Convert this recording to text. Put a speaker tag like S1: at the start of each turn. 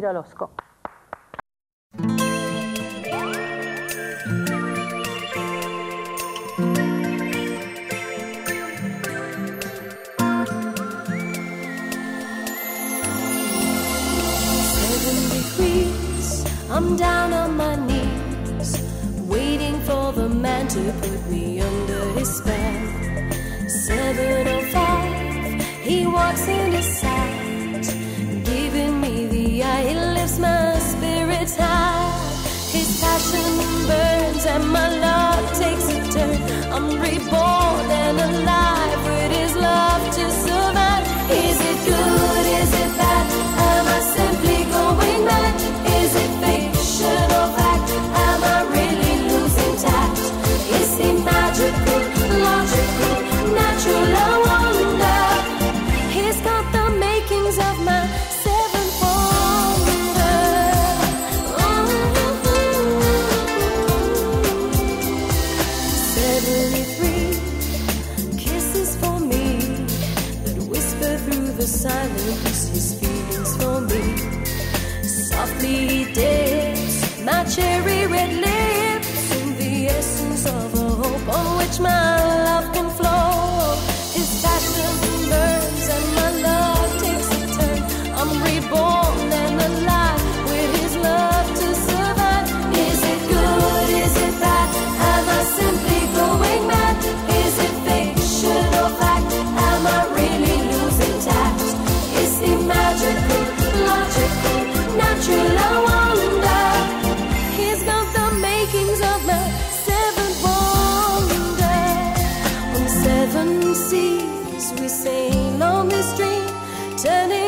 S1: Miralowsko.
S2: I'm down on my knees, waiting for the man to put me under his spell. 7th Wonder, he walks in the the silence, his feelings for me. Softly dips my cherry red lips in the essence of a seas we sail on this dream, turning.